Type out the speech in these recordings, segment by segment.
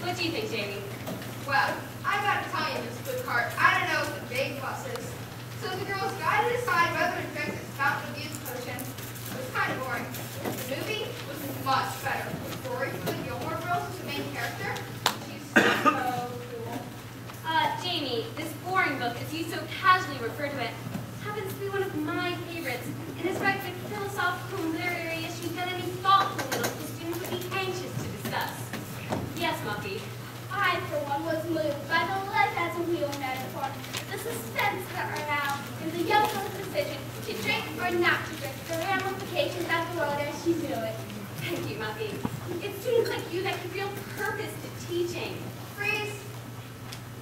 What do you think, Jamie? Well, I gotta tell you, Miss Footcart, I don't know what the big fuss is. So the girls gotta decide whether to drink this Fountain of Youth potion. It was kind of boring. The movie was much better. Rory from the Gilmore Girls is the main character. She's so cool. Uh, Jamie, this boring book, as you so casually refer to it, happens to be one of my favorites and is wrecked with philosophical and literary issues that any thoughtful Yes, I, for one, was moved by the life as a wheel metaphor, the suspense that around, and the young girl's decision to drink or not to drink, the ramifications of the world as she knew it. Thank you, Muffy. It's students like you that give real purpose to teaching. Freeze.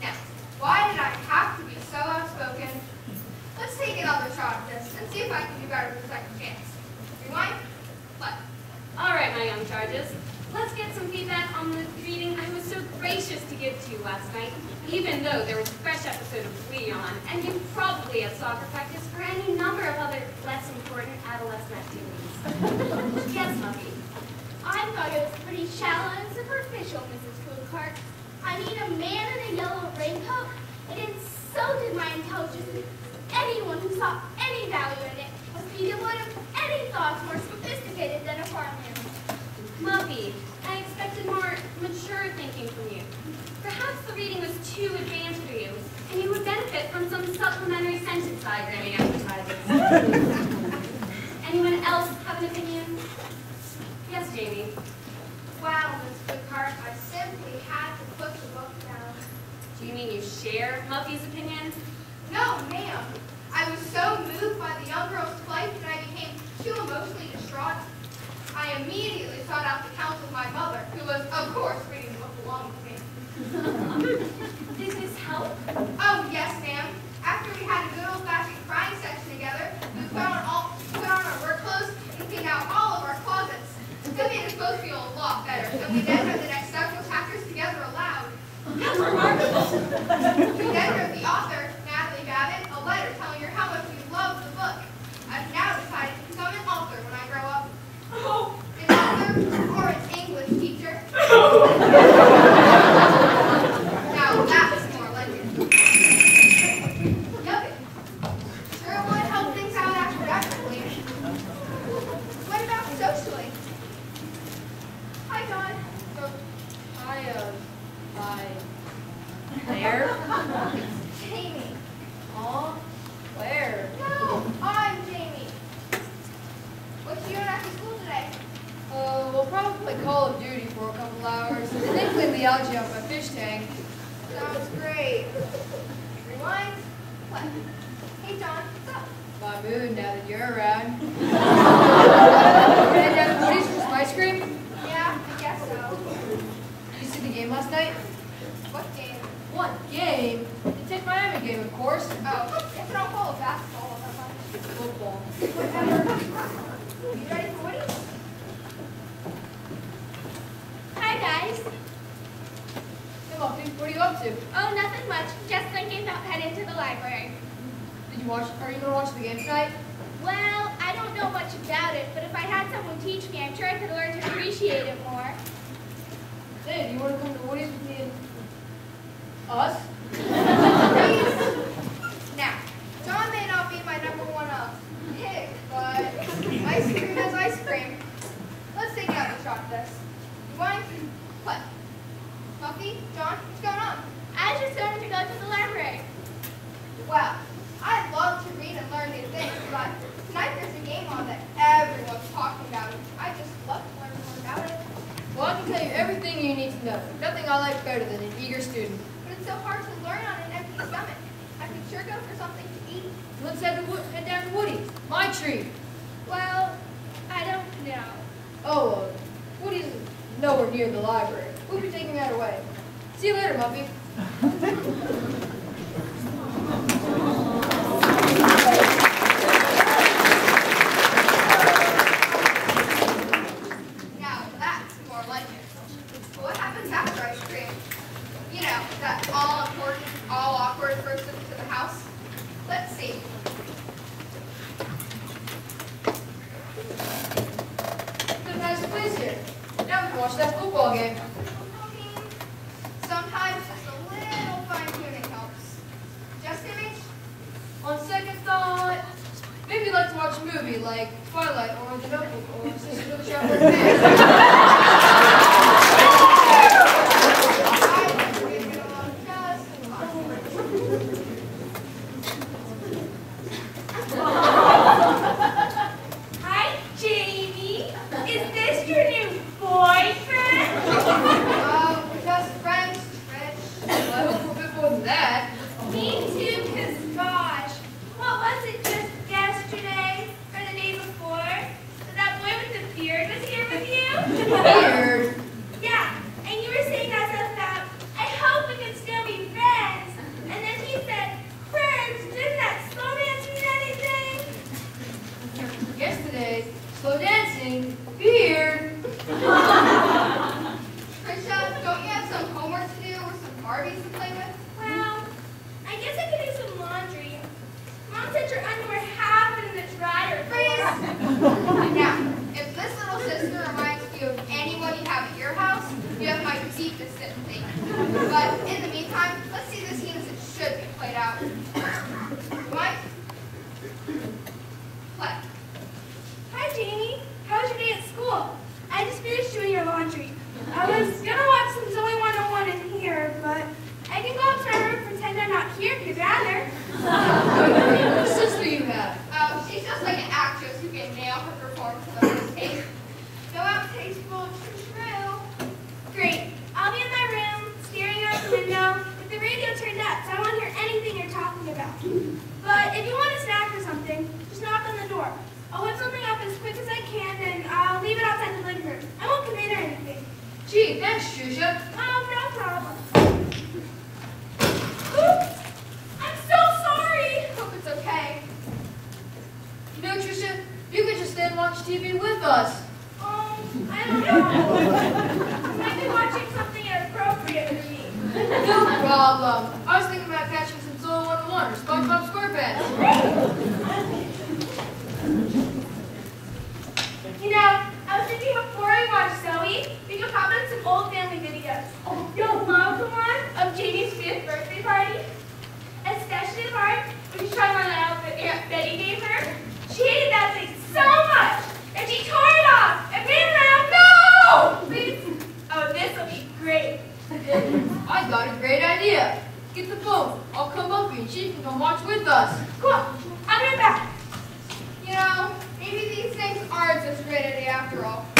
Now, why did I have to be so outspoken? Let's take another shot at this and see if I can do better with the second chance. Rewind. Play. All right, my young charges. Let's get some feedback on the reading I was so gracious to give to you last night, there was a fresh episode of Glee on, and you probably had soccer practice or any number of other less important adolescent activities. yes, Muffy. I thought it was pretty shallow and superficial, Mrs. Foodcart. I mean, a man in a yellow raincoat, so did my intelligence. Anyone who saw any value in it be devoid of any thoughts more sophisticated than a farmhand. Muffy, I expected more mature thinking from you. Perhaps the reading was too advanced for you, and you would benefit from some supplementary sentence diagramming exercises. Anyone else have an opinion? Yes, Jamie. Wow, Miss Footcart, I simply had to put the book down. Do you mean you share Muffy's opinion? No, ma'am. I was so moved by the young girl's plight that I became too emotionally distraught. I immediately sought out the counsel of my mother, who was, of course, reading the book along with me. Did this help? Oh, yes, ma'am. After we had a good old-fashioned crying session together, we put on, all, put on our work clothes and cleaned out all of our closets. It made us both feel a lot better, and we then read the next several chapters together aloud. That's remarkable. We then wrote the author, Natalie Babbitt, a letter telling her how much we loved the book. I've now decided to become an author when I grow up. Oh, An author or an English teacher. Now that's more like it. Yup. Sure would help things out academically. What about socially? Hi, John. So, I, uh, I, Claire? Jamie. aw, where? No, I'm Jamie. What you doing after school today? Uh, we'll probably play Call of Duty for a couple hours, and then clean the algae off my fish tank. Sounds great. Rewind. Play. Hey, John, what's up? My mood now that you're around. Headed down to Woody's for some ice cream? Yeah, I guess so. Did you see the game last night? What game? What game? The Tech Miami game, of course. Oh, guess I don't follow basketball all. Football. Whatever. You ready for Woody? Hi, guys. What are you up to? Oh, nothing much. Just thinking about heading to the library. Did you watch, are you gonna watch the game tonight? Well, I don't know much about it, but if I had someone teach me, I'm sure I could learn to appreciate it more. Hey, do you want to come to Woody's with me and us? Please. Now, John may not be my number one uh, pick, but ice cream is ice cream. Let's take another shot at this. Rewind. Play. Muffy, John, what's going on? I was just going to go to the library. Well, I love to read and learn new things, but tonight there's a game on that everyone's talking about. I just love to learn more about it. Well, I can tell you everything you need to know. Nothing I like better than an eager student. But it's so hard to learn on an empty stomach. I could sure go for something to Let's head, to, head down to Woody's. My tree. Well, I don't know. Oh, Woody's nowhere near the library. We'll be taking that away. See you later, Muffy. watch that football game. Sometimes just a little fine-tuning helps. Just image? On second thought, maybe let's watch a movie like Twilight or The Notebook or Sister of the Hi, Jamie. Is this your name? But in the meantime, let's see this game as it should be played out. But if you want a snack or something, just knock on the door. I'll whip something up as quick as I can, and I'll leave it outside the living room. I won't come in or anything. Gee, thanks, Shusha. Oh, no problem. Oops! I'm so sorry! It's okay. You Trisha, you could just stay watch TV with us. Um, I don't know. I might be watching something inappropriate for me. No problem. Good. after all.